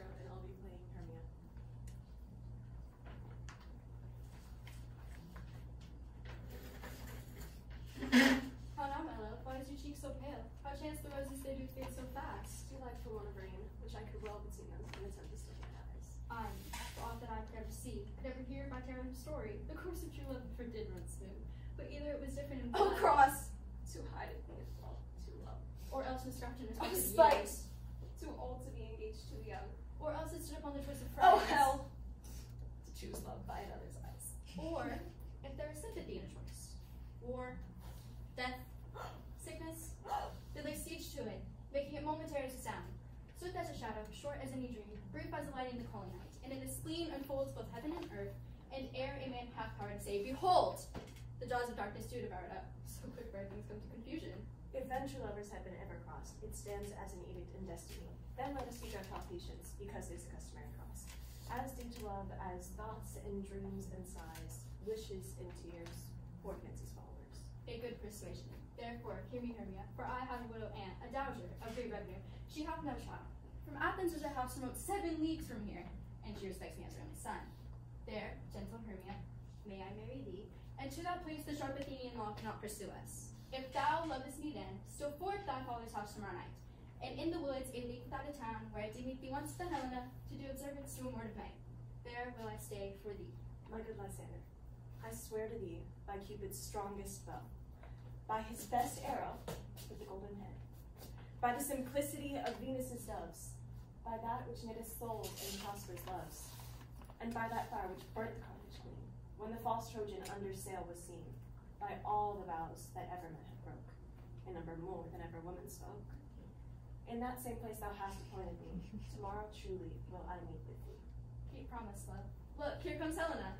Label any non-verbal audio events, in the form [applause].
maestro, and I'll be playing Hermia. Oh, How now, my love? Why is your cheek so pale? How chance the roses they do fade so fast? Delightful one of rain, which I could well between them in the tempest of my eyes. I, for aught that I could ever see, could ever hear my of story, the course of true love never did run smooth. But either it was different in Oh, cross! Too high to think of love, too low. or else Miss Grafton Oh, spite! years, Too old to be engaged, too young. Or else it stood upon the choice of friends. Oh, hell! To choose love by another's eyes. Or if there is sympathy in a choice, war, death, sickness, they lay siege to it, making it momentary as a sound, swift as a shadow, short as any dream, brief as a light in the calling night, and in the spleen unfolds both heaven and earth, and ere a man hath power to say, Behold! The jaws of darkness do devour it up. So quick where things come to confusion. If venture lovers have been ever crossed, it stands as an edict in destiny. Then let us teach our top patience, because is a customary cross. As due to love as thoughts and dreams and sighs, wishes and tears, poor fancy's followers. A good persuasion. Therefore, hear me, Hermia, for I have a widow aunt, a dowager, of great revenue. She hath no child. From Athens is a house remote seven leagues from here, and she respects me as her only son. There, gentle Hermia, may I marry thee, and to that place the sharp Athenian law cannot pursue us. If thou lovest me then, still forth thy father's house tomorrow night, and in the woods a league without a town, where I did meet thee once the Helena, to do observance to a May. There will I stay for thee. My good Lysander, I swear to thee, by Cupid's strongest bow, by his best arrow with the golden head, by the simplicity of Venus's doves, by that which knitteth souls and prospers loves, and by that fire which burnt the Carthage queen, when the false Trojan under sail was seen, by all the vows that ever man had broke, in number more than ever woman spoke. In that same place thou hast appointed me, [laughs] tomorrow truly will I meet with thee. Keep promise, love. Look, here comes Helena.